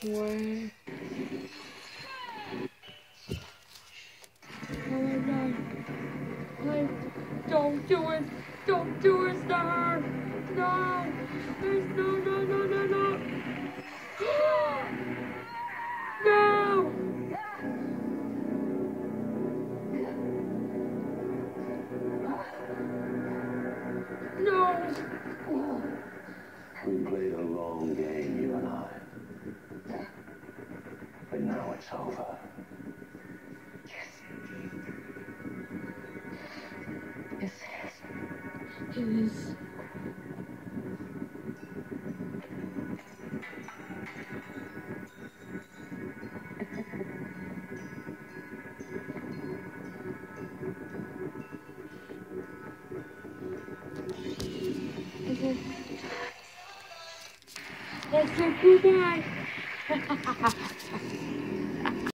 Where? Oh my god. Please, don't do it! Don't do it, sir! No! There's no, no! We played a long game, you and I. But now it's over. Yes. It is. Let's go goodbye.